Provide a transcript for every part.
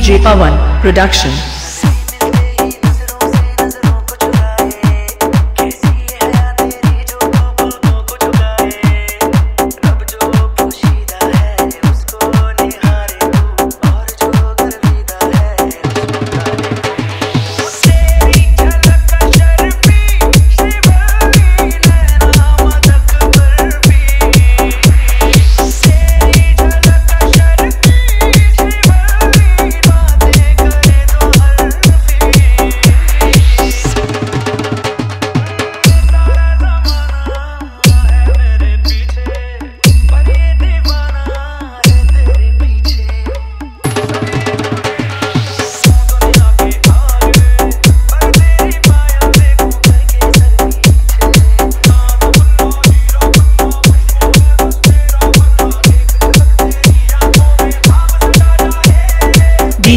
DJ Production.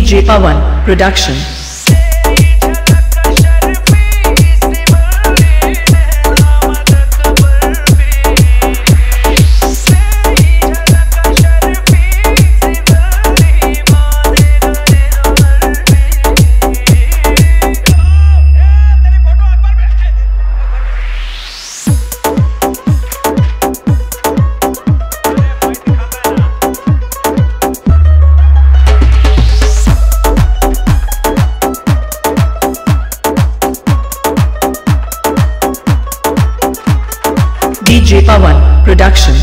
DJ Production. DJ Pawan Production.